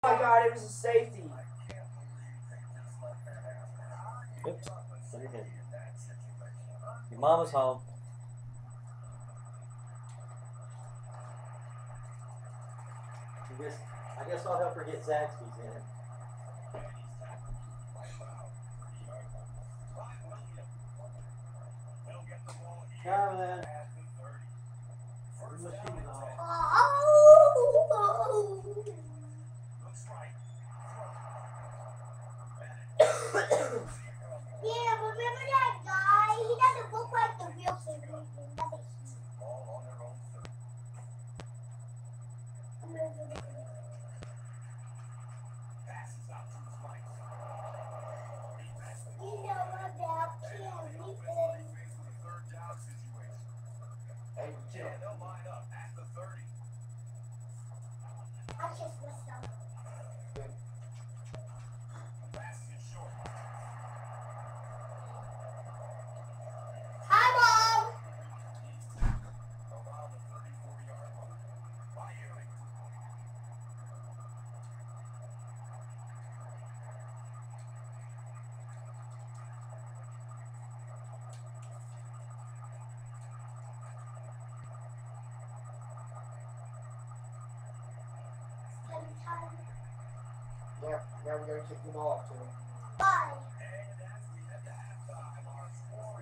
Oh my god, it was a safety. Oops. Put your head. Your mama's home. I guess, I guess I'll help her get Zaxby's in. Carolyn. Your machine's on. Oh. Yeah, Time. Now, now we're gonna kick them all off too. Bye.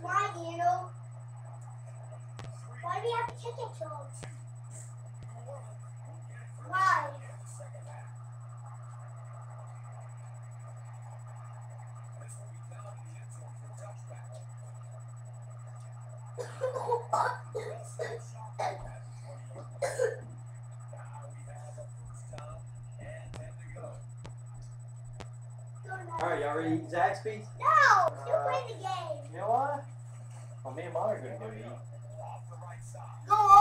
Why, Daniel? Why do we have to kick it to him? Why? Alright, y'all ready to eat Zaxby's? No! Still playing uh, the game. You know what? Well, me and mom are gonna go eat. Go off?